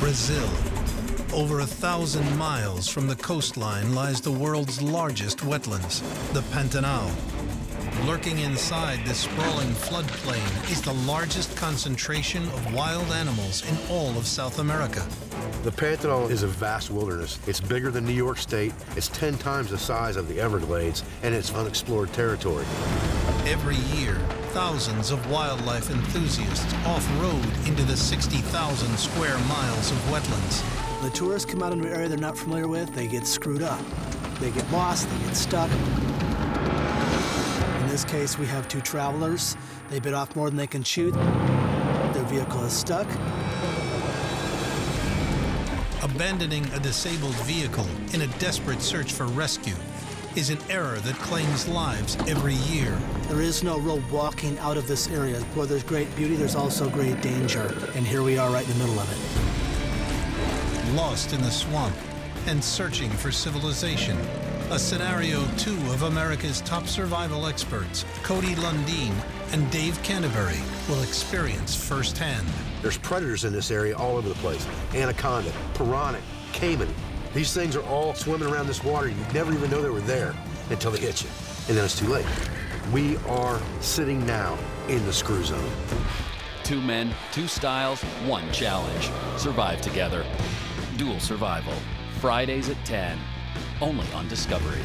Brazil. Over a thousand miles from the coastline lies the world's largest wetlands, the Pantanal. Lurking inside this sprawling floodplain is the largest concentration of wild animals in all of South America. The Pantanal is a vast wilderness. It's bigger than New York State, it's 10 times the size of the Everglades, and it's unexplored territory. Every year, thousands of wildlife enthusiasts off-road into the 60,000 square miles of wetlands. The tourists come out into an area they're not familiar with, they get screwed up. They get lost, they get stuck. In this case, we have two travelers. They bit off more than they can chew. Their vehicle is stuck. Abandoning a disabled vehicle in a desperate search for rescue is an error that claims lives every year. There is no road walking out of this area. Where there's great beauty, there's also great danger. And here we are right in the middle of it. Lost in the swamp and searching for civilization. A scenario two of America's top survival experts, Cody Lundin and Dave Canterbury, will experience firsthand. There's predators in this area all over the place. Anaconda, piranha, caiman. These things are all swimming around this water. You never even know they were there until they hit you. And then it's too late. We are sitting now in the screw zone. Two men, two styles, one challenge. Survive together. Dual Survival. Fridays at 10. Only on Discovery.